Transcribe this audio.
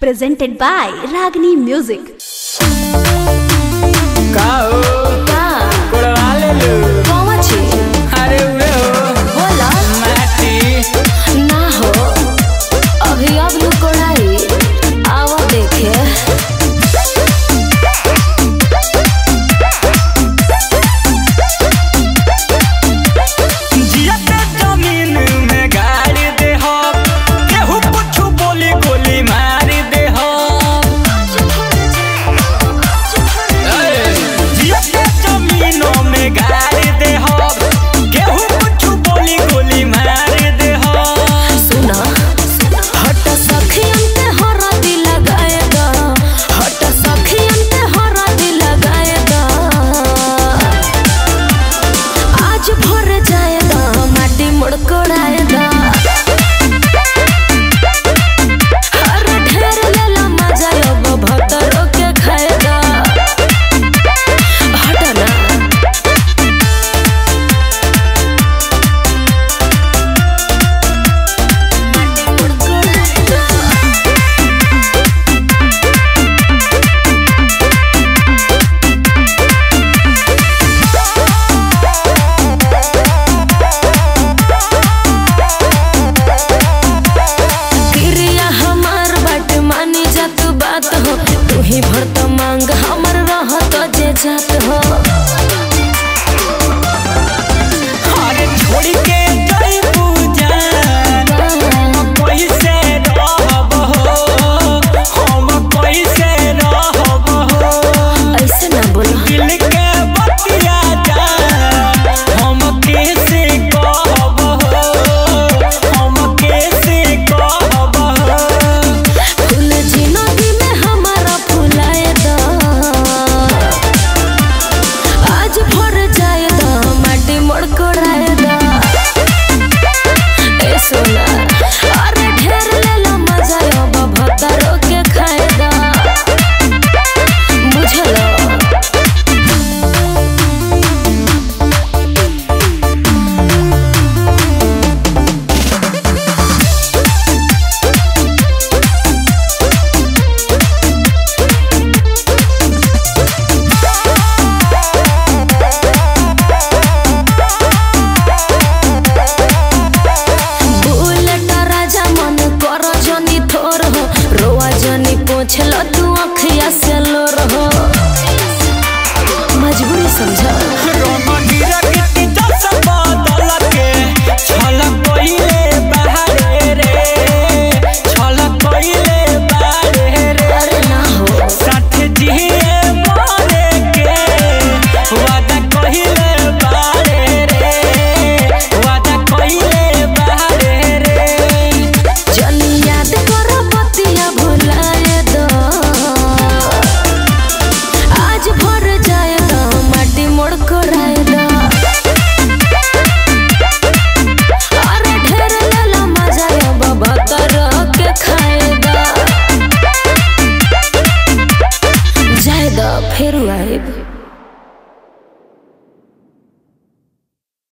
Presented by Ragini music भरता कठोर हो। रोआ जनी पोछ तू अखिया से लो रहो। मजबूरी समझा। hit a light.